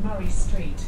Murray Street.